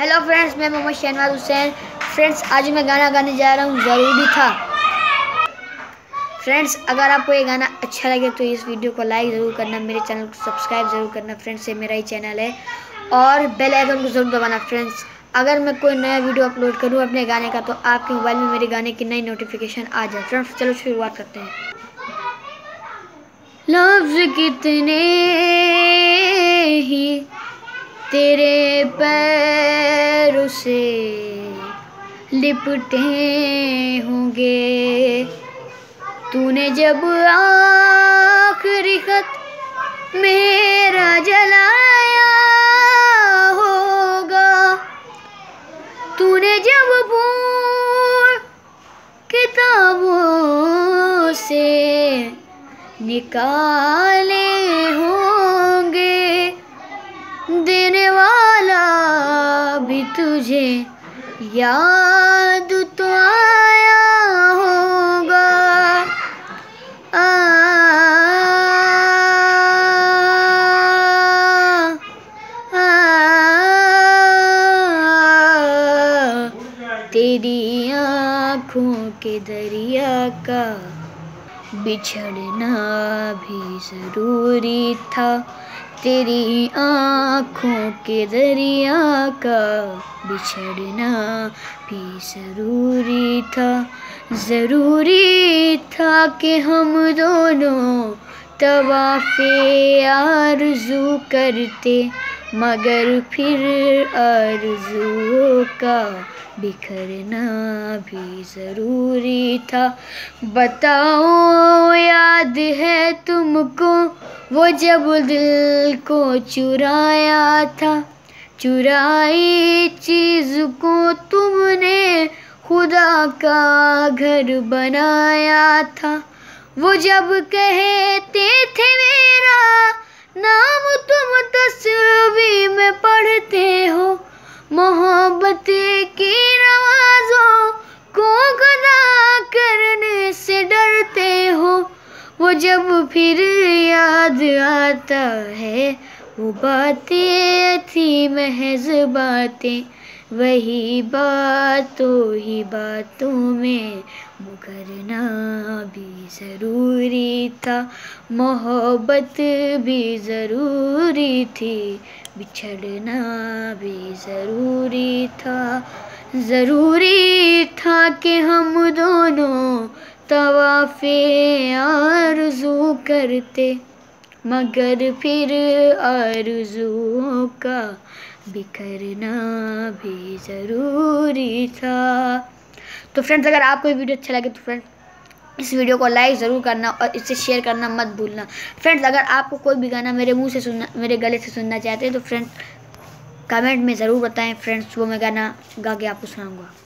Hello furnace میں محمد شہنواز حسین furnace آج میں گانا گانے جا رہا ہوں ضروری تھا فرنس اگر آپ کو یہ گانا اچھا لگے تو اس ویڈیو کو لائک ضرور کرنا میرے چینل کو سبسکرائب ضرور کرنا فرنس یہ میرا ہی چینل ہے اور بیل آئیکن کو ضرور دبانا فرنس اگر میں کوئی نیا ویڈیو اپلوڈ کروں اپنے گانے کا تو آپ کے موبائل میں میرے گانے کی نئی نوٹیفیکیشن آ جائے فرنس چلو شروعات کرتے ہیں لفظ کتنے ہی تیرے پیر سے لپٹے ہوں گے۔ تو نے جب آخری خط میرا جلایا ہوگا۔ تو نے جب پور کتابوں سے نکالے یاد تو آیا ہوگا۔ تیری آنکھوں کے دریا کا بچھڑنا بھی ضروری تھا۔ تیری آنکھوں کے دریا کا بچھڑنا بھی ضروری تھا ضروری تھا کہ ہم دونوں طواف آرزو کرتے، مگر پھر آرزو کا بکھرنا بھی ضروری تھا۔ بتاؤ، یاد ہے تم کو وہ جب دل کو چرایا تھا، چرائی چیز کو تم نے خدا کا گھر بنایا تھا۔ وہ جب کہتے تھے میرا، نام تم تصوی میں پڑھتے ہو۔ محبت کی نوازوں کو گدا کرنے سے ڈرتے ہو۔ وہ جب پھر یاد آتا ہے، وہ باتیں تھی محض باتیں۔ وہی باتوں ہی باتوں میں مکرنا بھی ضروری تھا، محبت بھی ضروری تھی۔ بچھڑنا بھی ضروری تھا ضروری تھا کہ ہم دونوں طواف آرزو کرتے، مگر پھر آرزو کا بکھرنا بھی ضروری تھا۔ تو فرینڈز اگر آپ کو یہ ویڈیو اچھا لگے تو فرینڈ اس ویڈیو کو لائک ضرور کرنا اور اس سے شیئر کرنا مت بھولنا۔ فرینڈز اگر آپ کو کوئی بھی گانا میرے منہ سے سننا، میرے گلے سے سننا چاہتے ہیں تو فرینڈ کمنٹ میں ضرور بتائیں۔ فرینڈز وہ میں گانا گا کے آپ کو سناؤں گا۔